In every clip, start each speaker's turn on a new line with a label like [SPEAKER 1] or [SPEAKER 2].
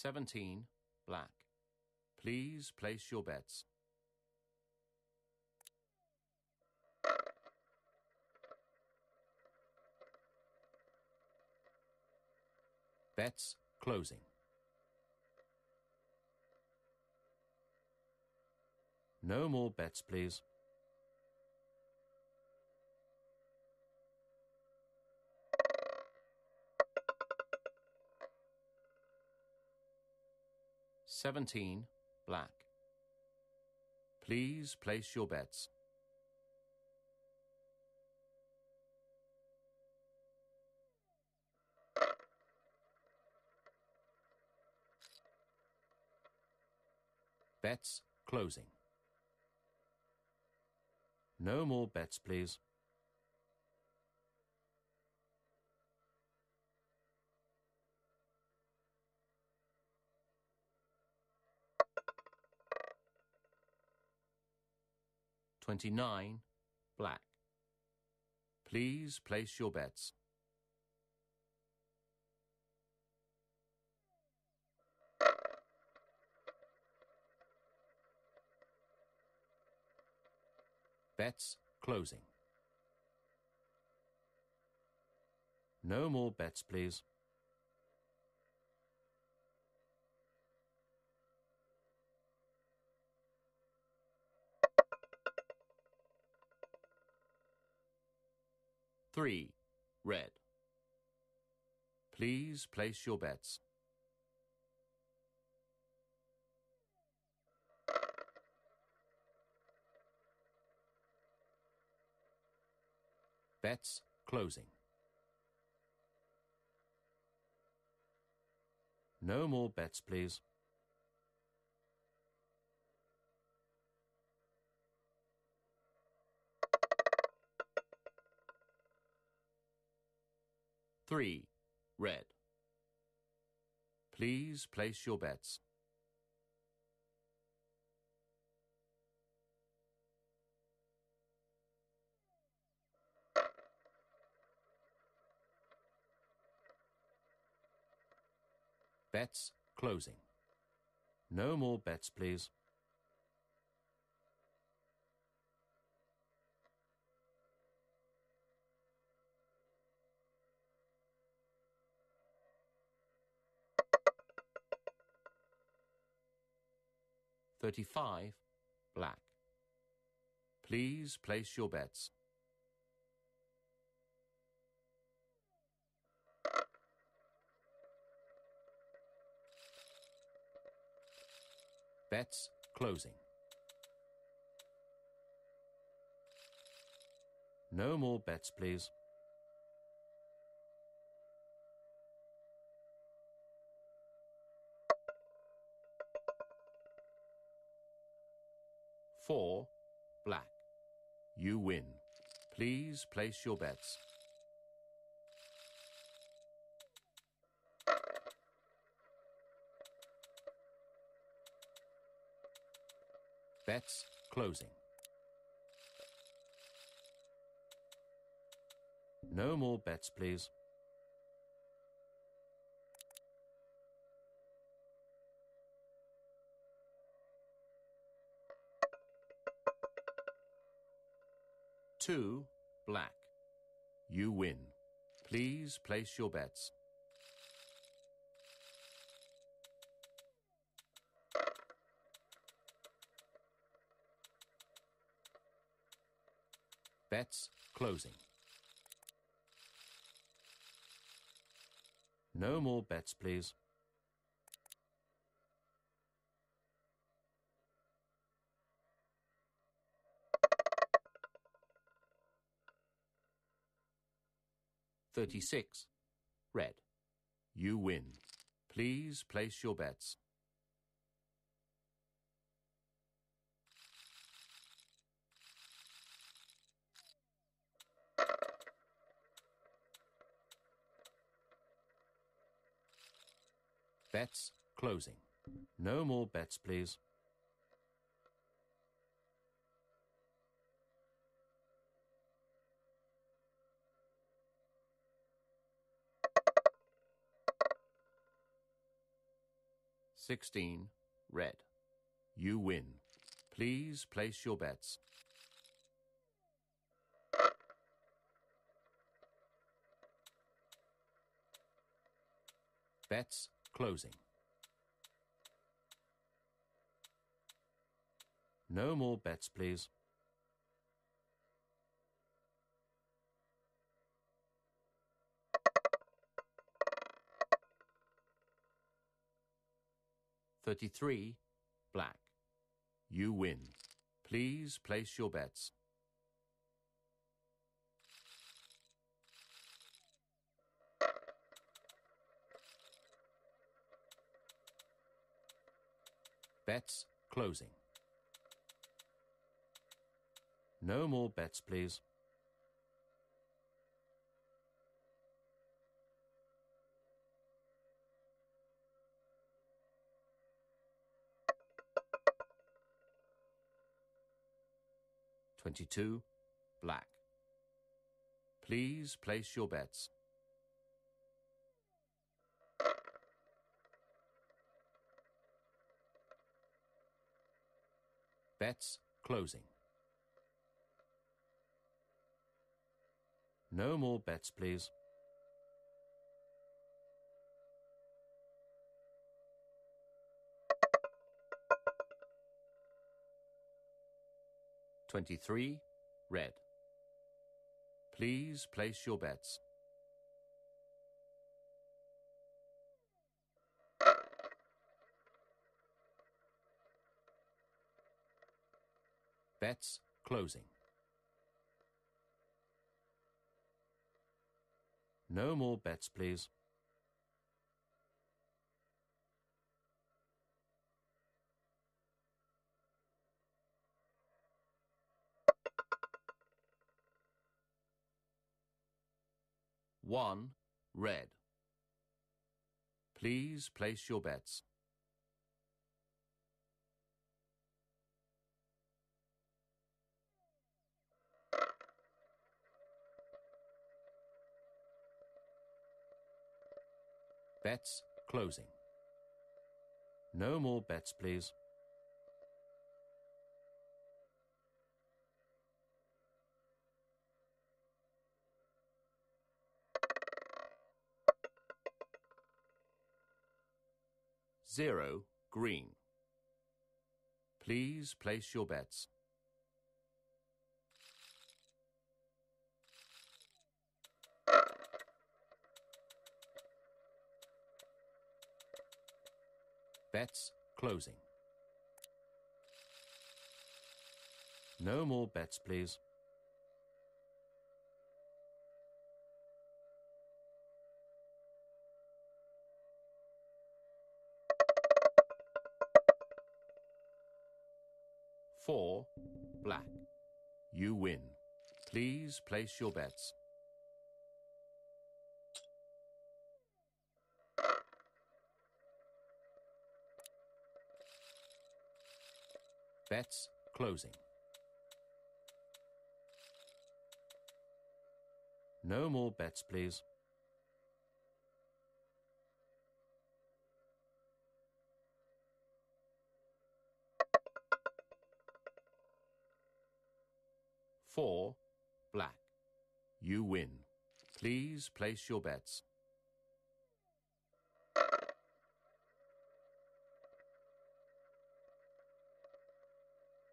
[SPEAKER 1] 17. Black. Please place your bets. Bets closing. No more bets, please. Seventeen, black. Please place your bets. Bets closing. No more bets, please. Twenty-nine, black. Please place your bets. Bets closing. No more bets, please. Three, red. Please place your bets. Bets closing. No more bets, please. Three, red. Please place your bets. Bets closing. No more bets, please. Thirty-five, black. Please place your bets. Bets closing. No more bets, please. Four, black. You win. Please place your bets. Bets closing. No more bets, please. Two, black. You win. Please place your bets. Bets closing. No more bets, please. Thirty-six. Red. You win. Please place your bets. Bets closing. No more bets, please. 16. Red. You win. Please place your bets. Bets closing. No more bets, please. Thirty-three, black. You win. Please place your bets. Bets closing. No more bets, please. Twenty-two, black. Please place your bets. Bets closing. No more bets, please. Twenty-three, red. Please place your bets. Bets closing. No more bets, please. One, red. Please place your bets. Bets closing. No more bets, please. Zero, green. Please place your bets. Bets closing. No more bets, please. Four, black. You win. Please place your bets. Bets closing. No more bets, please. Four, black. You win. Please place your bets.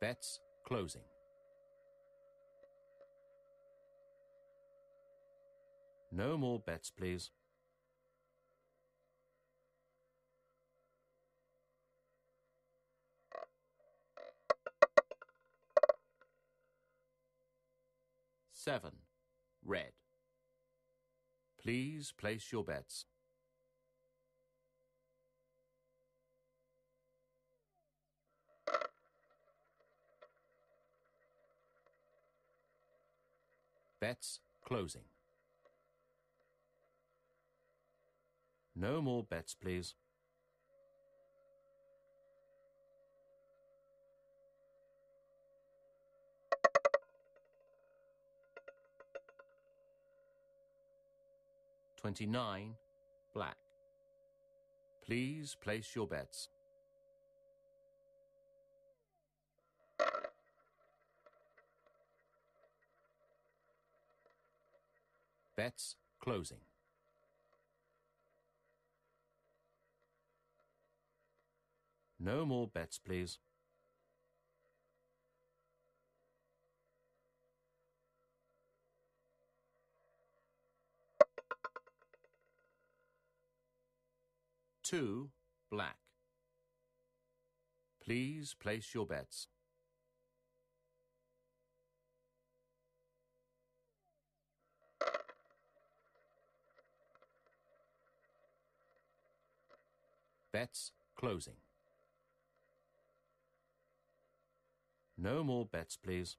[SPEAKER 1] Bets closing. No more bets, please. Seven, red. Please place your bets. Bets closing. No more bets, please. 29, black. Please place your bets. Bets closing. No more bets, please. Two, black. Please place your bets. Bets closing. No more bets, please.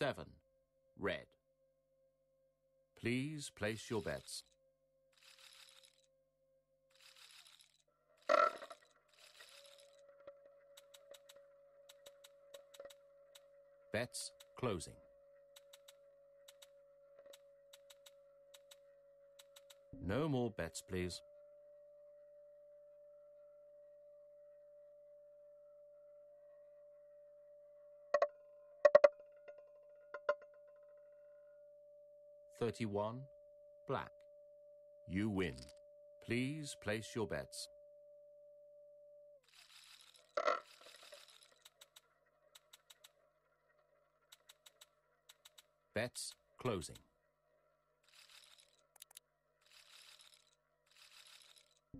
[SPEAKER 1] Seven, red. Please place your bets. Bets closing. No more bets, please. Thirty-one, black. You win. Please place your bets. Bets closing.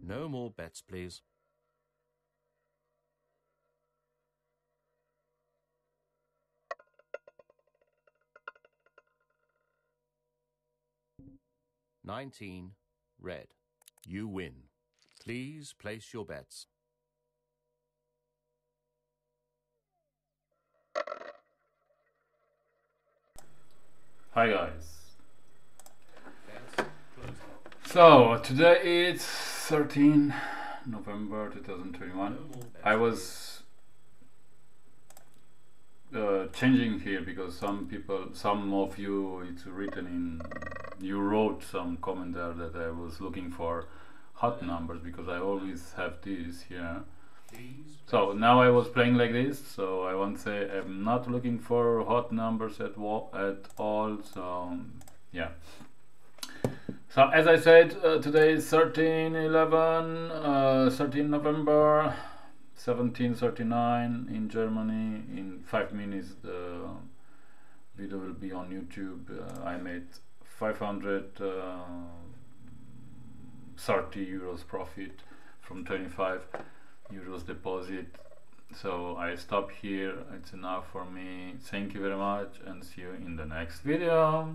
[SPEAKER 1] No more bets, please. Nineteen, red. You win. Please place your bets.
[SPEAKER 2] Hi guys. So today it's 13 November 2021. I was changing here because some people, some of you, it's written in. You wrote some comment there that I was looking for hot numbers because I always have these here. So now I was playing like this, so I won't say I'm not looking for hot numbers at, at all. So yeah. So as I said, uh, today is 13 11, uh, 13 November 1739 in Germany. In five minutes, the video will be on YouTube. Uh, I made 530 euros profit from 25 euros deposit so I stop here it's enough for me thank you very much and see you in the next video